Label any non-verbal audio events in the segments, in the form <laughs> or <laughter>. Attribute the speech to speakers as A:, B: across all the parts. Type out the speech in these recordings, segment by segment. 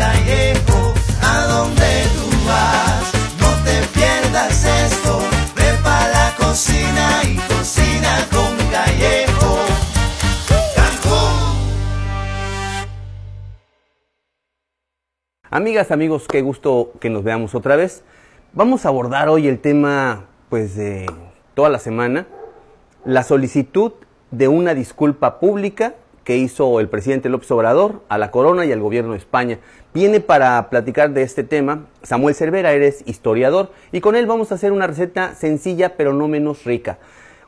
A: Callejo. A donde tú vas, no te pierdas esto. Prepara la cocina y cocina con Callejo. Cancún.
B: Amigas, amigos, qué gusto que nos veamos otra vez. Vamos a abordar hoy el tema, pues, de toda la semana, la solicitud de una disculpa pública que hizo el presidente López Obrador a la Corona y al gobierno de España. Viene para platicar de este tema Samuel Cervera, eres historiador, y con él vamos a hacer una receta sencilla pero no menos rica.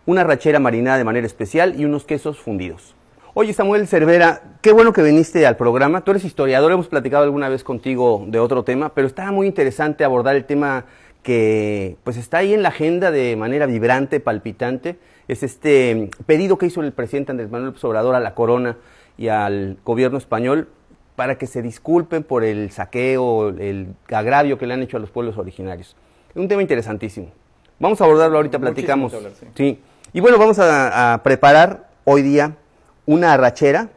B: Una rachera marinada de manera especial y unos quesos fundidos. Oye Samuel Cervera, qué bueno que viniste al programa. Tú eres historiador, hemos platicado alguna vez contigo de otro tema, pero está muy interesante abordar el tema que pues está ahí en la agenda de manera vibrante, palpitante. Es este pedido que hizo el presidente Andrés Manuel López Obrador a la corona y al gobierno español para que se disculpen por el saqueo, el agravio que le han hecho a los pueblos originarios. Es un tema interesantísimo. Vamos a abordarlo ahorita,
C: Muchísimo
B: platicamos.
C: hablar, sí.
B: sí. Y bueno, vamos a, a preparar hoy día una arrachera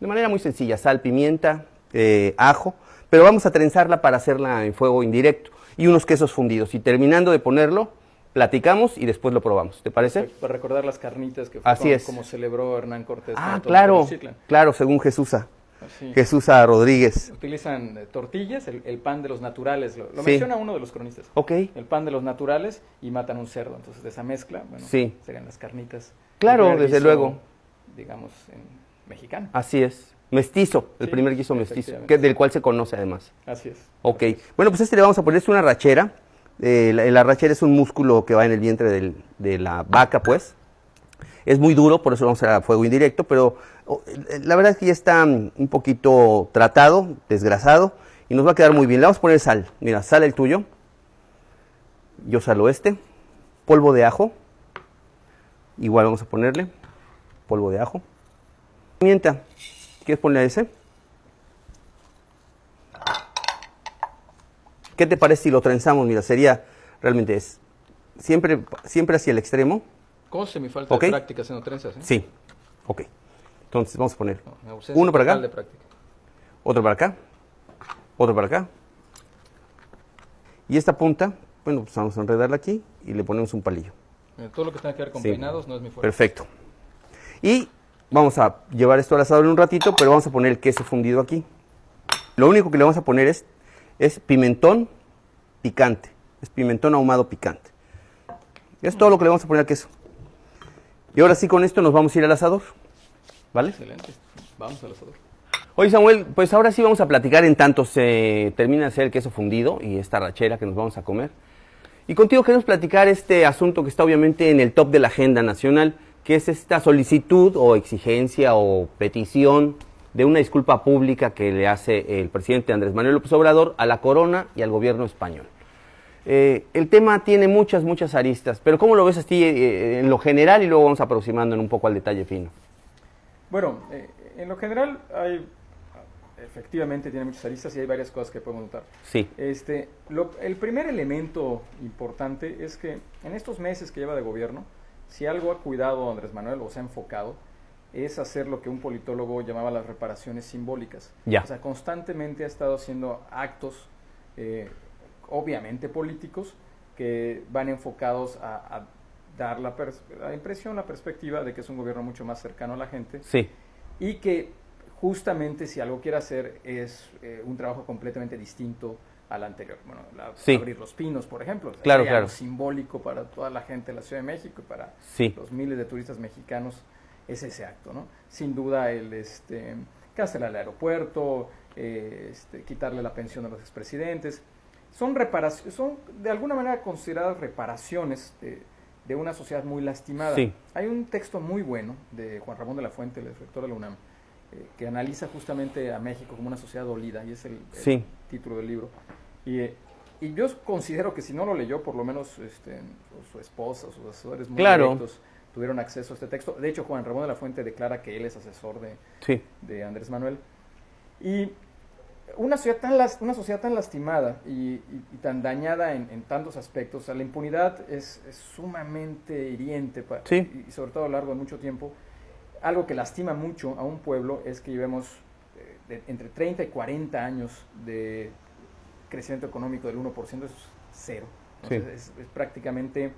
B: de manera muy sencilla, sal, pimienta, eh, ajo, pero vamos a trenzarla para hacerla en fuego indirecto y unos quesos fundidos. Y terminando de ponerlo, platicamos y después lo probamos. ¿Te parece?
C: Para recordar las carnitas que fue
B: Así
C: como,
B: es.
C: como celebró Hernán Cortés.
B: Ah, claro, claro, según Jesús.
C: Así.
B: Jesús Rodríguez.
C: Utilizan eh, tortillas, el, el pan de los naturales, lo, lo
B: Sí.
C: menciona uno de los cronistas.
B: Ok.
C: El pan de los naturales y matan un cerdo. Entonces, de esa mezcla, bueno,
B: Sí.
C: serían las carnitas.
B: Claro, desde
C: guiso,
B: luego.
C: Digamos, en mexicano.
B: Así es. Mestizo, el
C: Sí,
B: primer guiso mestizo, que, del cual se conoce además.
C: Así es.
B: Ok. Bueno, pues este le vamos a poner es una rachera. Eh, la, la rachera es un músculo que va en el vientre de la vaca, pues. Es muy duro, por eso vamos a fuego indirecto, pero oh, eh, la verdad es que ya está mm, un poquito tratado, desgrasado, y nos va a quedar muy bien. Le vamos a poner sal. Mira, sal el tuyo. Yo salo este. Polvo de ajo. Igual vamos a ponerle. Polvo de ajo. Pimienta. ¿Quieres ponerle ese? ¿Qué te parece si lo trenzamos? Mira, sería realmente es siempre, siempre hacia el extremo.
C: Cosa mi falta
B: Ok.
C: de práctica haciendo trenzas. ¿eh?
B: Sí, ok. Entonces vamos a poner
C: No,
B: uno para acá,
C: de práctica.
B: otro para acá, otro para acá. Y esta punta, bueno, pues vamos a enredarla aquí y le ponemos un palillo.
C: Mira, todo lo que tenga que ver con
B: Sí.
C: peinados no es mi fuerte.
B: Perfecto. Y vamos a llevar esto al asador en un ratito, pero vamos a poner el queso fundido aquí. Lo único que le vamos a poner es, es pimentón picante. Es pimentón ahumado picante. Es todo lo que le vamos a poner al queso. Y ahora sí, con esto nos vamos a ir al asador. ¿Vale?
C: Excelente. Vamos al asador.
B: Oye Samuel, pues ahora sí vamos a platicar en tanto se termina de hacer el queso fundido y esta rachera que nos vamos a comer. Y contigo queremos platicar este asunto que está obviamente en el top de la agenda nacional, que es esta solicitud o exigencia o petición de una disculpa pública que le hace el presidente Andrés Manuel López Obrador a la corona y al gobierno español. Eh, el tema tiene muchas, muchas aristas, pero ¿cómo lo ves así eh, en lo general y luego vamos aproximando en un poco al detalle fino?
C: Bueno, eh, en lo general hay, efectivamente tiene muchas aristas y hay varias cosas que podemos notar.
B: Sí,
C: Este, lo- el primer elemento importante es que en estos meses que lleva de gobierno, si algo ha cuidado Andrés Manuel o se ha enfocado, es hacer lo que un politólogo llamaba las reparaciones simbólicas.
B: Ya.
C: O sea, constantemente ha estado haciendo actos, eh, obviamente políticos, que van enfocados a, a dar la, la impresión, la perspectiva de que es un gobierno mucho más cercano a la gente
B: sí,
C: y que justamente si algo quiere hacer es eh, un trabajo completamente distinto al anterior. Bueno, la-
B: Sí.
C: abrir los pinos, por ejemplo,
B: Claro, claro.
C: algo simbólico para toda la gente de la Ciudad de México y para
B: Sí.
C: los miles de turistas mexicanos es ese acto, ¿no? Sin duda el este, cancelar el aeropuerto, eh, este, quitarle la pensión a los expresidentes, son reparaciones, son de alguna manera consideradas reparaciones de, de una sociedad muy lastimada.
B: Sí.
C: Hay un texto muy bueno de Juan Ramón de la Fuente, el rector de la UNAM, eh, que analiza justamente a México como una sociedad dolida, y es el, el
B: Sí.
C: título del libro. Y, eh, y yo considero que si no lo leyó, por lo menos este, su, su esposa, sus asesores muy
B: Claro.
C: directos tuvieron acceso a este texto. De hecho, Juan Ramón de la Fuente declara que él es asesor de,
B: sí.
C: de Andrés Manuel. Y una sociedad tan, las- una sociedad tan lastimada y, y- y tan dañada en, en tantos aspectos, o sea, la impunidad es, es sumamente hiriente
B: Sí.
C: y, sobre todo a lo largo de mucho tiempo. Algo que lastima mucho a un pueblo es que llevemos de entre 30 y 40 años de crecimiento económico del 1%, eso es cero. Entonces es, prácticamente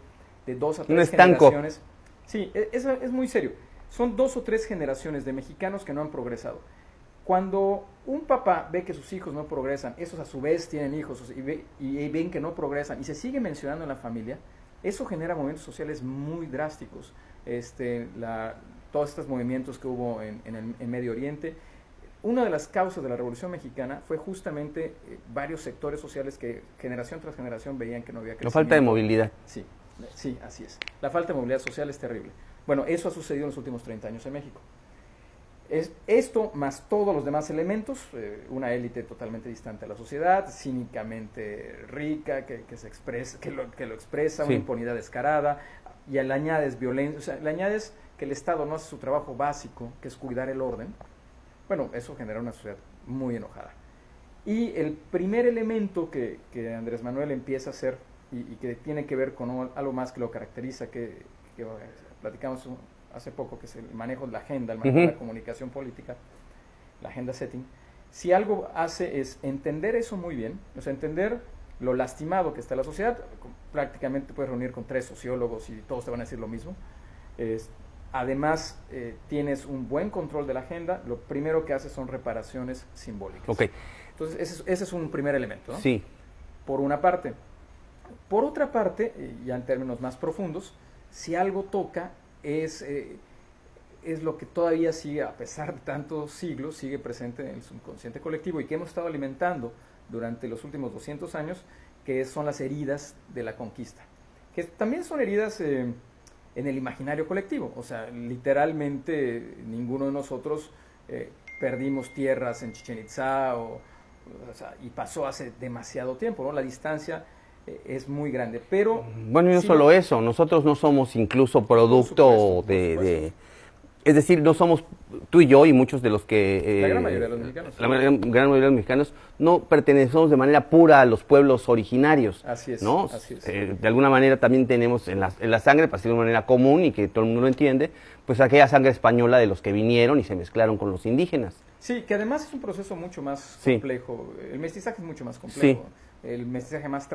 C: de dos a tres generaciones. Sí, e, es, es muy serio. Son dos o tres generaciones de mexicanos que no han progresado. Cuando un papá ve que sus hijos no progresan, esos a su vez tienen hijos y, ven que no progresan y se sigue mencionando en la familia, eso genera movimientos sociales muy drásticos. Este, la, todos estos movimientos que hubo en, el Medio Oriente. Una de las causas de la Revolución Mexicana fue justamente eh, varios sectores sociales que generación tras generación veían que no había crecimiento.
B: La falta de movilidad.
C: Sí, sí, así es. La falta de movilidad social es terrible. Bueno, eso ha sucedido en los últimos 30 años en México. Es esto más todos los demás elementos, eh, una élite totalmente distante a la sociedad, cínicamente rica, que, se expresa, que, lo, que lo expresa, una impunidad descarada, y le añades violencia, o sea, le añades que el Estado no hace su trabajo básico, que es cuidar el orden, bueno, eso genera una sociedad muy enojada. Y el primer elemento que, Andrés Manuel empieza a hacer y, que tiene que ver con algo más que lo caracteriza, que, que platicamos hace poco, que es el manejo de la agenda, el manejo de la comunicación política, la agenda setting, si algo hace es entender eso muy bien, o sea, entender lo lastimado que está la sociedad, prácticamente puedes reunir con tres sociólogos y todos te van a decir lo mismo. además, eh, tienes un buen control de la agenda, lo primero que haces son reparaciones simbólicas.
B: Okay.
C: Entonces, ese, ese, es un primer elemento. ¿no?
B: Sí.
C: Por una parte. Por otra parte, ya en términos más profundos, si algo toca es, eh, es lo que todavía sigue, a pesar de tantos siglos, sigue presente en el subconsciente colectivo y que hemos estado alimentando durante los últimos 200 años, que son las heridas de la conquista, que también son heridas eh, en el imaginario colectivo, o sea, literalmente ninguno de nosotros eh, perdimos tierras en Chichen Itza o, y pasó hace demasiado tiempo, ¿no? La distancia es muy grande. Pero
B: bueno, y no solo eso, nosotros no somos incluso producto de, es decir, no somos tú y yo y muchos de los que
C: eh, la gran mayoría de los mexicanos,
B: la gran, mayoría de los mexicanos no pertenecemos de manera pura a los pueblos originarios,
C: así es,
B: ¿no?
C: Así es.
B: Eh, de alguna manera también tenemos en la, en la sangre, para decirlo de manera común y que todo el mundo lo entiende, pues aquella sangre española de los que vinieron y se mezclaron con los indígenas.
C: Sí, que además es un proceso mucho más complejo. El mestizaje es mucho más complejo. El mestizaje más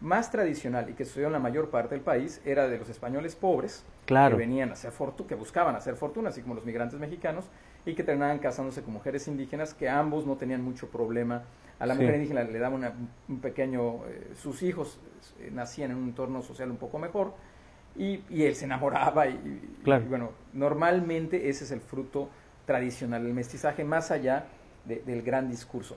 C: más tradicional y que sucedió en la mayor parte del país era de los españoles pobres
B: claro.
C: que venían a hacer fortuna, que buscaban hacer fortuna, así como los migrantes mexicanos, y que terminaban casándose con mujeres indígenas que ambos no tenían mucho problema. A la mujer indígena le daban un pequeño, eh, sus hijos eh, nacían en un entorno social un poco mejor y, él se enamoraba y, bueno, normalmente ese es el fruto tradicional, el mestizaje más allá del gran discurso.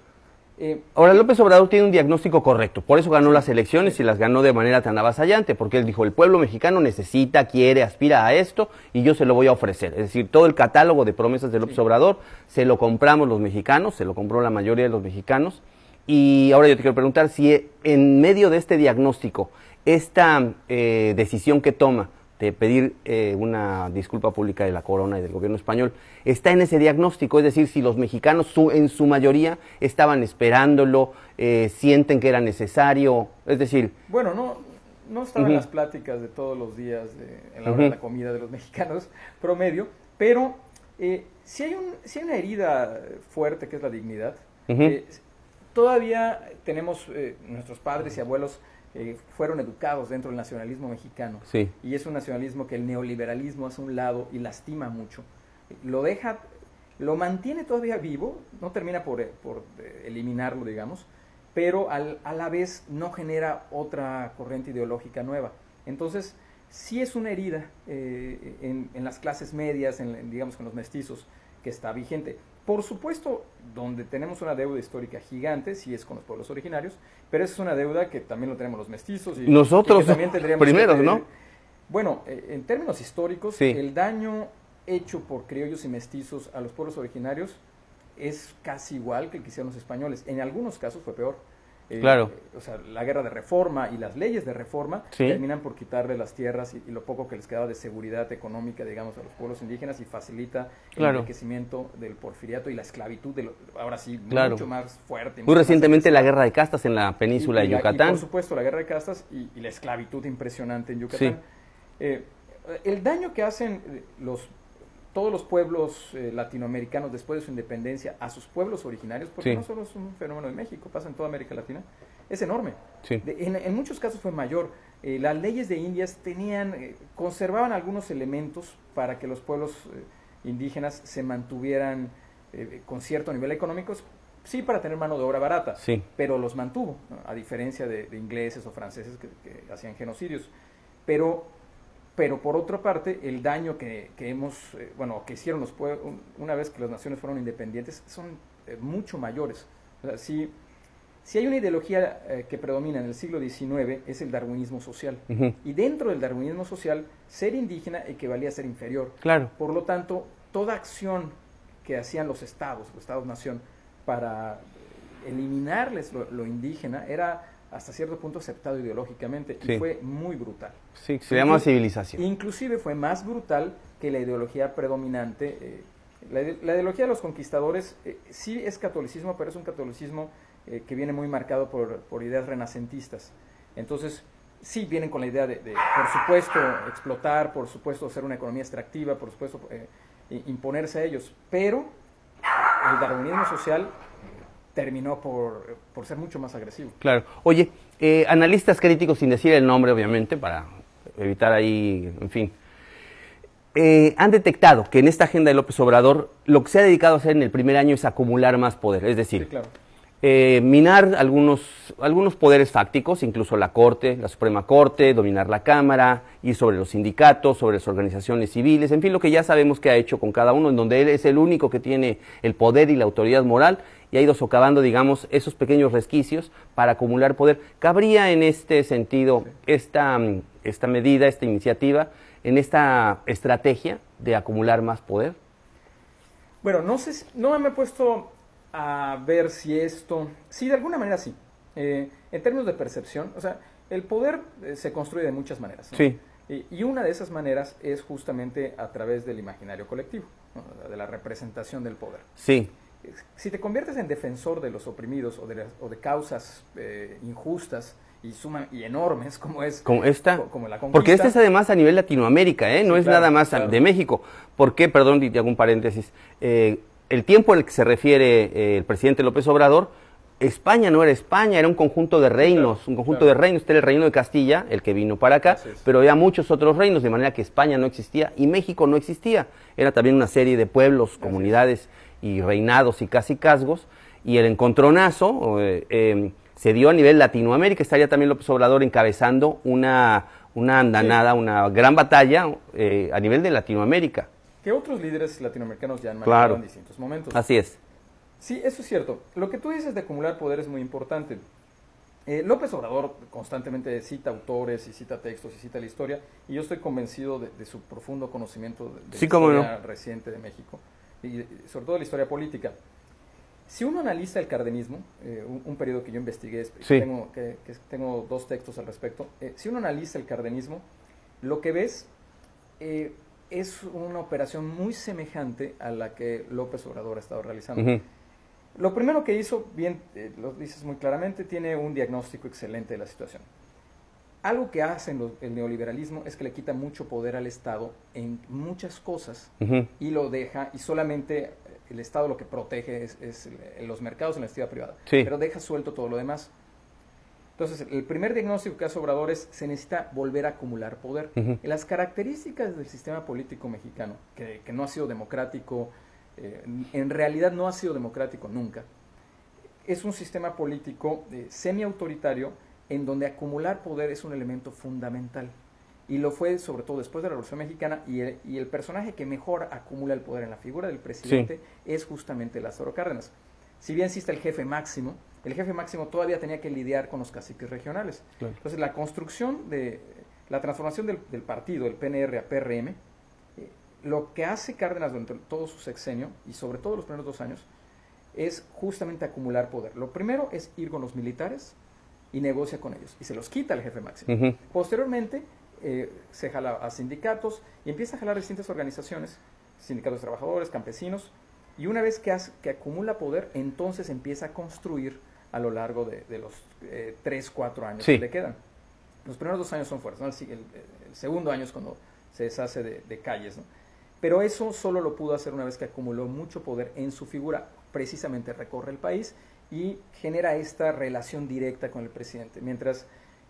B: Eh, Ahora, López Obrador tiene un diagnóstico correcto, por eso ganó las elecciones y las ganó de manera tan avasallante, porque él dijo, el pueblo mexicano necesita, quiere, aspira a esto y yo se lo voy a ofrecer. Es decir, todo el catálogo de promesas de López Obrador se lo compramos los mexicanos, se lo compró la mayoría de los mexicanos. Y ahora yo te quiero preguntar si en medio de este diagnóstico, esta eh, decisión que toma, de pedir eh, una disculpa pública de la corona y del gobierno español, está en ese diagnóstico, es decir, si los mexicanos en su mayoría estaban esperándolo, eh, sienten que era necesario, es decir...
C: Bueno, no, no estaba en las pláticas de todos los días en la hora de la comida de los mexicanos promedio, pero eh, si, hay un, si hay una herida fuerte que es la dignidad, todavía tenemos nuestros padres y abuelos eh, fueron educados dentro del nacionalismo mexicano. Y es un nacionalismo que el neoliberalismo hace un lado y lastima mucho. Lo deja, lo mantiene todavía vivo, no termina por, eh, por eh, eliminarlo, digamos, pero al, a la vez no genera otra corriente ideológica nueva. Entonces, sí es una herida en, en, las clases medias, en, digamos con los mestizos, que está vigente. Por supuesto, donde tenemos una deuda histórica gigante, sí es con los pueblos originarios, pero esa es una deuda que también lo tenemos los mestizos. Y,
B: Nosotros también tendríamos primeros, ¿no?
C: Bueno, eh, en términos históricos, el daño hecho por criollos y mestizos a los pueblos originarios es casi igual que el que hicieron los españoles. En algunos casos fue peor.
B: Eh, claro.
C: o sea, la guerra de reforma y las leyes de reforma terminan por quitarle las tierras y, lo poco que les quedaba de seguridad económica, digamos, a los pueblos indígenas y facilita el enriquecimiento del porfiriato y la esclavitud, de ahora sí, mucho más fuerte.
B: Muy recientemente la guerra de castas en la península de Yucatán.
C: por supuesto, la guerra de castas y, la esclavitud impresionante en Yucatán. Eh, el daño que hacen los todos los pueblos eh, latinoamericanos después de su independencia a sus pueblos originarios, porque
B: Sí.
C: no solo es un fenómeno de México, pasa en toda América Latina, es enorme.
B: Sí.
C: De- en, en muchos casos fue mayor. Eh, las leyes de Indias tenían, eh, conservaban algunos elementos para que los pueblos eh, indígenas se mantuvieran eh, con cierto nivel económico, sí para tener mano de obra barata,
B: Sí.
C: pero los mantuvo, ¿no? a diferencia de, de ingleses o franceses que, que hacían genocidios. Pero, pero por otra parte, el daño que, que hemos, eh, bueno, que hicieron los pue- un- una vez que las naciones fueron independientes, son eh, mucho mayores. O sea, si, si hay una ideología eh, que predomina en el siglo XIX, es el darwinismo social. Y dentro del darwinismo social, ser indígena equivalía a ser inferior.
B: Claro.
C: Por lo tanto, toda acción que hacían los estados, los estados-nación, para eliminarles lo, lo indígena era hasta cierto punto aceptado ideológicamente
B: Sí.
C: y fue muy brutal.
B: Sí, se llama civilización.
C: Inclusive fue más brutal que la ideología predominante. eh, la, ide- la ideología de los conquistadores eh, sí es catolicismo, pero es un catolicismo eh, que viene muy marcado por, por ideas renacentistas. Entonces, sí vienen con la idea de, de, por supuesto, explotar, por supuesto, hacer una economía extractiva, por supuesto, imponerse a ellos, pero el darwinismo social terminó por, por ser mucho más agresivo.
B: Claro. Oye, eh, analistas críticos, sin decir el nombre, obviamente, para evitar ahí, en fin, eh, han detectado que en esta agenda de López Obrador lo que se ha dedicado a hacer en el primer año es acumular más poder, es decir,
C: Sí, claro.
B: Eh, minar algunos, algunos poderes fácticos, incluso la Corte, la Suprema Corte, dominar la Cámara, ir sobre los sindicatos, sobre las organizaciones civiles, en fin, lo que ya sabemos que ha hecho con cada uno, en donde él es el único que tiene el poder y la autoridad moral y ha ido socavando, digamos, esos pequeños resquicios para acumular poder. ¿Cabría en este sentido esta, esta medida, esta iniciativa, en esta estrategia de acumular más poder?
C: Bueno, no sé, si- no me he puesto a ver si esto, sí, de alguna manera sí. Eh, en términos de percepción, o sea, el poder eh, se construye de muchas maneras. ¿no?
B: Sí.
C: Y, y una de esas maneras es justamente a través del imaginario colectivo, ¿no? de la representación del poder.
B: Sí,
C: Si te conviertes en defensor de los oprimidos o de, las- o de causas eh, injustas y, suma, y enormes como es
B: como esta.
C: co- como la conquista,
B: Porque este es además a nivel Latinoamérica, ¿eh? no
C: Sí,
B: es
C: claro,
B: nada más
C: claro.
B: de México. ¿Por qué? Perdón, y hago un paréntesis. Eh, el tiempo al que se refiere eh, el presidente López Obrador, España no era España, era un conjunto de reinos,
C: claro,
B: un conjunto
C: claro.
B: de reinos. Este era el reino de Castilla, el que vino para acá, pero había muchos otros reinos, de manera que España no existía y México no existía. Era también una serie de pueblos, comunidades y reinados y casicazgos. Y el encontronazo eh, eh, se dio a nivel Latinoamérica. Estaría también López Obrador encabezando una, una andanada, una gran batalla eh, a nivel de Latinoamérica.
C: Que otros líderes latinoamericanos ya han
B: Claro.
C: manejado en distintos momentos.
B: Así es.
C: Sí, eso es cierto. Lo que tú dices de acumular poder es muy importante. Eh, López Obrador constantemente cita autores y cita textos y cita la historia, y yo estoy convencido de, de su profundo conocimiento de, de
B: Sí,
C: la
B: no.
C: historia reciente de México, y sobre todo de la historia política. Si uno analiza el cardenismo, eh, un, un periodo que yo investigué,
B: Sí.
C: tengo, que, que tengo dos textos al respecto, eh, si uno analiza el cardenismo, lo que ves eh, es una operación muy semejante a la que López Obrador ha estado realizando. Lo primero que hizo, bien eh, lo dices muy claramente, tiene un diagnóstico excelente de la situación. Algo que hace en lo- el neoliberalismo es que le quita mucho poder al Estado en muchas cosas y lo deja, y solamente eh, el Estado lo que protege es, es los mercados en la actividad privada,
B: Sí.
C: pero deja suelto todo lo demás. Entonces, el primer diagnóstico que hace Obrador es se necesita volver a acumular poder. Y Las características del sistema político mexicano, que, que no ha sido democrático, eh, en realidad no ha sido democrático nunca, es un sistema político eh, semi-autoritario en donde acumular poder es un elemento fundamental. Y lo fue sobre todo después de la Revolución Mexicana y el, y el personaje que mejor acumula el poder en la figura del presidente es justamente Lázaro Cárdenas. Si bien existe el jefe máximo, el jefe máximo todavía tenía que lidiar con los caciques regionales.
B: Claro.
C: Entonces la construcción de la transformación del, del partido, el PNR a PRM, eh, lo que hace Cárdenas durante todo su sexenio y sobre todo los primeros dos años es justamente acumular poder. Lo primero es ir con los militares y negocia con ellos y se los quita el jefe máximo. Posteriormente eh, se jala a sindicatos y empieza a jalar distintas organizaciones, sindicatos de trabajadores, campesinos, y una vez que, hace- que acumula poder, entonces empieza a construir a lo largo de, de los eh, tres, cuatro años
B: Sí.
C: que le quedan. Los primeros dos años son fuertes, ¿no? el, si- el- el segundo año es cuando se deshace de, de calles. ¿no? Pero eso solo lo pudo hacer una vez que acumuló mucho poder en su figura. Precisamente recorre el país y genera esta relación directa con el presidente. Mientras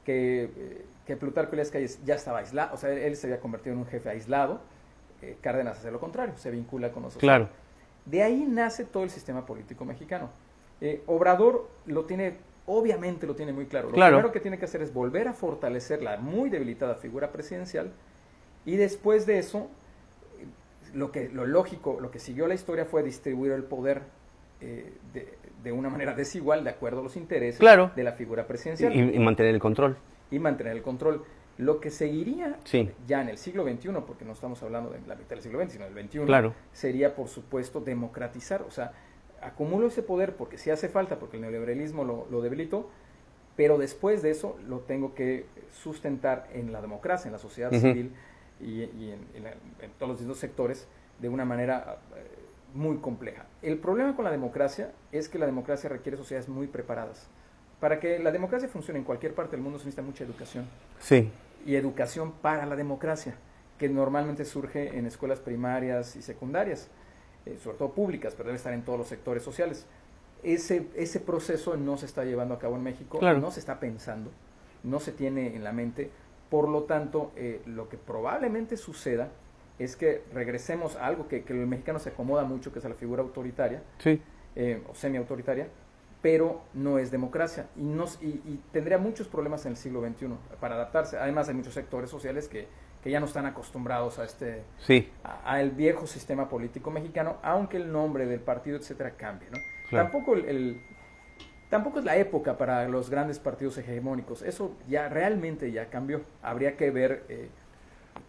C: que, eh, que Plutarco Elías Calles ya estaba aislado, o sea, él se había convertido en un jefe aislado, eh, Cárdenas hace lo contrario, se vincula con nosotros.
B: Claro.
C: De ahí nace todo el sistema político mexicano. Eh, Obrador lo tiene, obviamente lo tiene muy claro. Lo
B: Claro.
C: primero que tiene que hacer es volver a fortalecer la muy debilitada figura presidencial y después de eso, eh, lo, que, lo lógico, lo que siguió la historia fue distribuir el poder eh, de, de una manera <laughs> desigual de acuerdo a los intereses
B: Claro.
C: de la figura presidencial
B: Y, y mantener el control.
C: y mantener el control. Lo que seguiría
B: Sí.
C: ya en el siglo XXI, porque no estamos hablando de la mitad del siglo XX, sino del XXI,
B: Claro.
C: sería, por supuesto, democratizar. O sea, acumulo ese poder porque sí hace falta, porque el neoliberalismo lo, lo debilitó, pero después de eso lo tengo que sustentar en la democracia, en la sociedad civil y, y en, en la- en todos los distintos sectores de una manera eh, muy compleja. El problema con la democracia es que la democracia requiere sociedades muy preparadas. Para que la democracia funcione en cualquier parte del mundo se necesita mucha educación
B: Sí.
C: y educación para la democracia, que normalmente surge en escuelas primarias y secundarias, eh, sobre todo públicas, pero debe estar en todos los sectores sociales. Ese, ese proceso no se está llevando a cabo en México,
B: Claro.
C: no se está pensando, no se tiene en la mente, por lo tanto, eh, lo que probablemente suceda es que regresemos a algo que, que el mexicano se acomoda mucho, que es a la figura autoritaria,
B: Sí.
C: eh, o semi-autoritaria, pero no es democracia y, nos, y, y tendría muchos problemas en el siglo XXI para adaptarse. Además hay muchos sectores sociales que, que ya no están acostumbrados a este
B: Sí.
C: a, a el viejo sistema político mexicano, aunque el nombre del partido, etcétera, cambie. ¿no?
B: Claro.
C: Tampoco el, el- tampoco es la época para los grandes partidos hegemónicos. Eso ya realmente ya cambió. Habría que ver eh,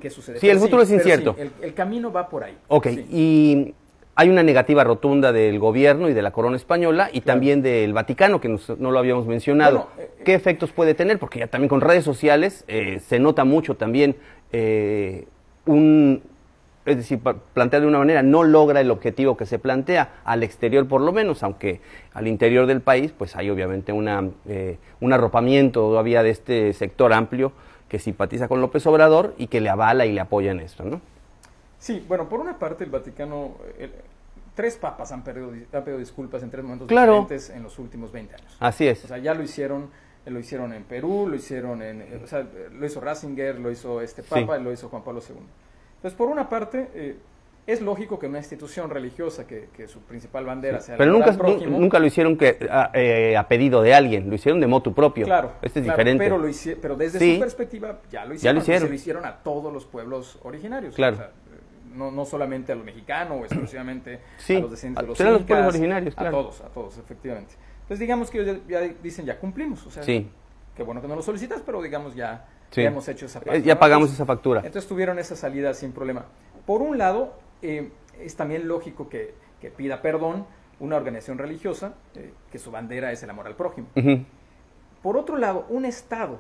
C: qué sucede.
B: Sí, el futuro es incierto.
C: el, el camino va por ahí.
B: Ok, y hay una negativa rotunda del gobierno y de la corona española y también del Vaticano, que nos- no lo habíamos mencionado.
C: Bueno, eh,
B: ¿Qué efectos puede tener? Porque ya también con redes sociales eh, se nota mucho también eh, un... Es decir, plantear de una manera, no logra el objetivo que se plantea, al exterior por lo menos, aunque al interior del país, pues hay obviamente una, eh, un arropamiento todavía de este sector amplio que simpatiza con López Obrador y que le avala y le apoya en esto, ¿no?
C: Sí, bueno, por una parte el Vaticano, el- tres papas han pedido, han pedido disculpas en tres momentos
B: Claro.
C: diferentes en los últimos 20 años.
B: Así es.
C: O sea, ya lo hicieron, eh, lo hicieron en Perú, lo hicieron en, eh, o sea, eh, lo hizo Ratzinger, lo hizo este Papa,
B: Sí.
C: lo hizo Juan Pablo II. Entonces, por una parte, eh, es lógico que una institución religiosa que, que su principal bandera sea
B: Pero
C: amor
B: nunca,
C: prójimo,
B: nu- nunca lo hicieron que, a, eh, a pedido de alguien, lo hicieron de motu propio.
C: Claro,
B: Este es
C: claro,
B: diferente.
C: Pero, lo hici- pero desde
B: Sí.
C: su perspectiva ya lo
B: Ya
C: hicieron.
B: lo
C: y
B: hicieron.
C: Se lo hicieron a todos los pueblos originarios.
B: Claro.
C: O sea, eh, no, no solamente a los mexicanos o exclusivamente <clears throat>
B: Sí,
C: a los descendientes de
B: a-
C: los
B: los pueblos originarios,
C: A
B: claro.
C: todos, a todos, efectivamente. Entonces digamos que ellos ya, ya dicen ya cumplimos. O sea,
B: Sí.
C: Qué bueno que no lo solicitas, pero digamos ya,
B: Sí.
C: ya hemos hecho esa
B: Eh,
C: parte.
B: ya pagamos
C: Entonces-
B: esa factura.
C: entonces tuvieron esa salida sin problema. Por un lado, eh, es también lógico que, que pida perdón una organización religiosa eh, que su bandera es el amor al prójimo. Por otro lado, un Estado,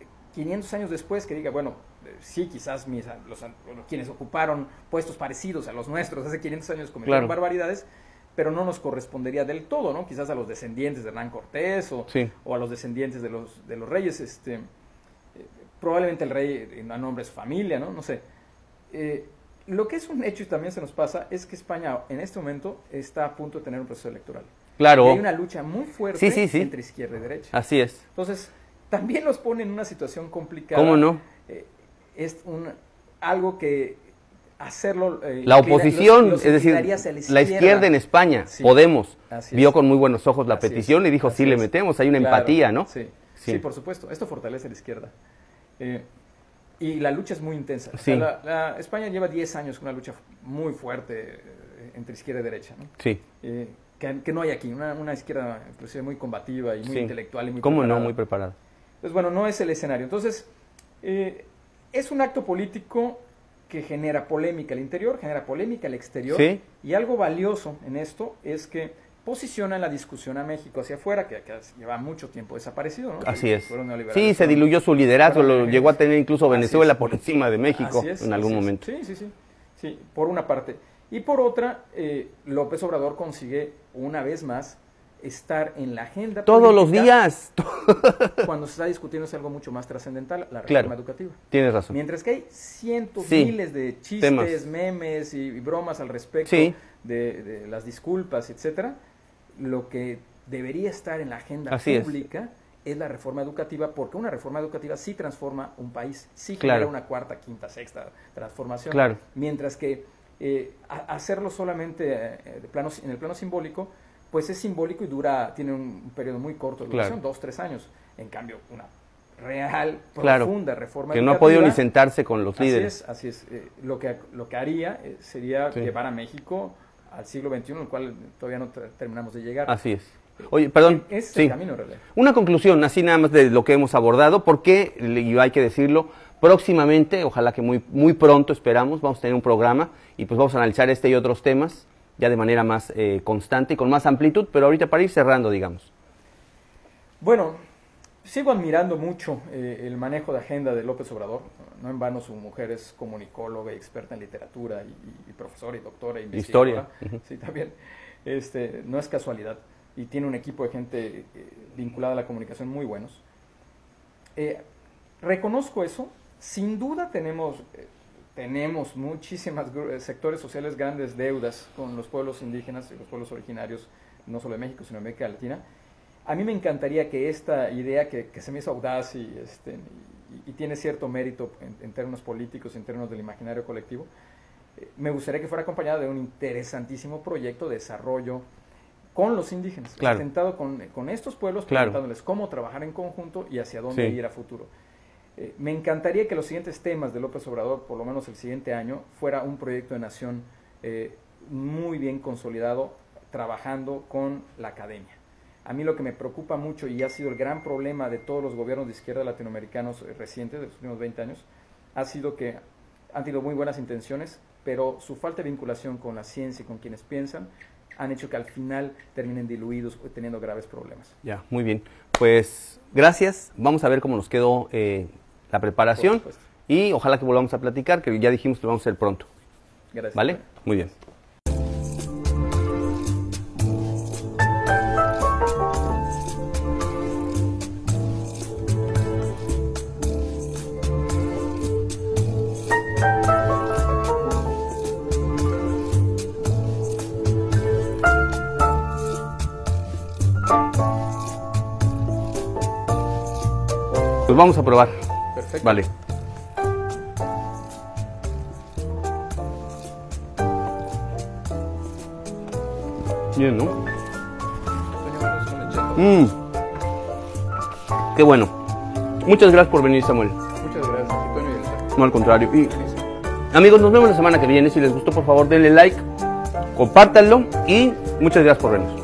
C: eh, 500 años después, que diga, bueno, eh, sí, quizás mis, los, quienes ocuparon puestos parecidos a los nuestros hace 500 años cometieron
B: Claro.
C: barbaridades, pero no nos correspondería del todo, ¿no? Quizás a los descendientes de Hernán Cortés o,
B: Sí.
C: o a los descendientes de los, de los reyes, este, eh, probablemente el rey a nombre de su familia, ¿no? No sé. Eh, lo que es un hecho y también se nos pasa es que España en este momento está a punto de tener un proceso electoral.
B: Claro,
C: Y hay una lucha muy fuerte
B: Sí, sí, sí.
C: entre izquierda y derecha.
B: así es.
C: Entonces, también los pone en una situación complicada.
B: ¿Cómo no?
C: Es un, algo que hacerlo... eh,
B: La oposición,
C: los- los
B: es decir, la izquierda en España,
C: Sí.
B: Podemos,
C: Así
B: vio
C: es.
B: con muy buenos ojos la
C: Así
B: petición
C: es,
B: y dijo,
C: así
B: sí, le metemos, hay una
C: Claro,
B: empatía, ¿no?
C: Sí.
B: Sí.
C: sí, por supuesto. Esto fortalece a la izquierda. Eh, y la lucha es muy intensa. O
B: Sí.
C: sea, la- la- España lleva 10 años con una lucha muy fuerte eh, entre izquierda y derecha. ¿no?
B: Sí,
C: Eh, que, que no hay aquí. Una, una izquierda inclusive muy combativa y muy intelectual y muy
B: ¿Cómo no?
C: preparada.
B: Muy preparado.
C: Pues bueno, no es el escenario. Entonces, eh, es un acto político que genera polémica al interior, genera polémica al exterior.
B: Sí.
C: Y algo valioso en esto es que posiciona la discusión a México hacia afuera, que, que lleva mucho tiempo desaparecido. ¿no?
B: Así es. Sí, se diluyó su liderazgo, lo llegó a tener incluso Venezuela por encima de México
C: es,
B: en algún momento.
C: Sí, sí, sí. Sí, por una parte. Y por otra, eh, López Obrador consigue una vez más estar en la agenda
B: Todos los días. <laughs>
C: cuando se está discutiendo es algo mucho más trascendental, la reforma
B: Claro.
C: educativa.
B: Tienes razón.
C: Mientras que hay cientos,
B: Sí,
C: miles de chistes,
B: temas.
C: memes y, y bromas al respecto
B: Sí.
C: de, de las disculpas, etcétera, lo que debería estar en la agenda
B: Así
C: pública es. la reforma educativa, porque una reforma educativa sí transforma un país, sí
B: Claro.
C: genera una cuarta, quinta, sexta transformación.
B: Claro.
C: Mientras que eh, hacerlo solamente eh, de plano, en el plano simbólico, pues es simbólico y dura, tiene un, periodo muy corto de duración,
B: Claro.
C: dos, tres años. En cambio, una real,
B: Claro.
C: profunda reforma
B: Que no ha podido ni sentarse con los
C: Así
B: líderes.
C: es, así es. Eh, lo, que, lo que haría eh, sería
B: Sí.
C: llevar a México al siglo XXI, al cual todavía no ter- terminamos de llegar.
B: Así es. Oye, perdón.
C: Ese es
B: Sí.
C: el camino, en realidad.
B: Una conclusión, así nada más de lo que hemos abordado, porque, y hay que decirlo, próximamente, ojalá que muy, muy pronto esperamos, vamos a tener un programa y pues vamos a analizar este y otros temas ya de manera más eh, constante y con más amplitud, pero ahorita para ir cerrando, digamos.
C: Bueno, sigo admirando mucho eh, el manejo de agenda de López Obrador. No en vano su mujer es comunicóloga y experta en literatura y, y- y profesora y doctora e investigadora.
B: Historia.
C: Sí, también. Este, no es casualidad. Y tiene un equipo de gente eh, vinculada a la comunicación muy buenos. Reconozco eso. Sin duda tenemos, tenemos muchísimas eh, sectores sociales grandes deudas con los pueblos indígenas y los pueblos originarios, no solo de México, sino de América Latina. A mí me encantaría que esta idea que, que se me hizo audaz y, este, y, y tiene cierto mérito en, en términos políticos, en términos del imaginario colectivo, eh, me gustaría que fuera acompañada de un interesantísimo proyecto de desarrollo con los indígenas,
B: Claro.
C: con, con estos pueblos,
B: Claro.
C: preguntándoles cómo trabajar en conjunto y hacia dónde
B: Sí.
C: ir a futuro. Eh, me encantaría que los siguientes temas de López Obrador, por lo menos el siguiente año, fuera un proyecto de nación eh, muy bien consolidado, trabajando con la academia. A mí lo que me preocupa mucho y ha sido el gran problema de todos los gobiernos de izquierda latinoamericanos eh, recientes, de los últimos 20 años, ha sido que han tenido muy buenas intenciones, pero su falta de vinculación con la ciencia y con quienes piensan han hecho que al final terminen diluidos teniendo graves problemas.
B: Ya, muy bien. Pues gracias. Vamos a ver cómo nos quedó eh, la preparación y ojalá que volvamos a platicar, que ya dijimos que lo vamos a hacer pronto.
C: Gracias.
B: ¿Vale? Muy bien. Pues vamos a probar.
C: Perfecto.
B: Vale. Bien, ¿no? Mm. Qué bueno. Muchas gracias por venir, Samuel.
C: Muchas gracias. Elsa.
B: No al contrario. Y amigos, nos vemos la semana que viene. Si les gustó, por favor, denle like, compártanlo y muchas gracias por vernos.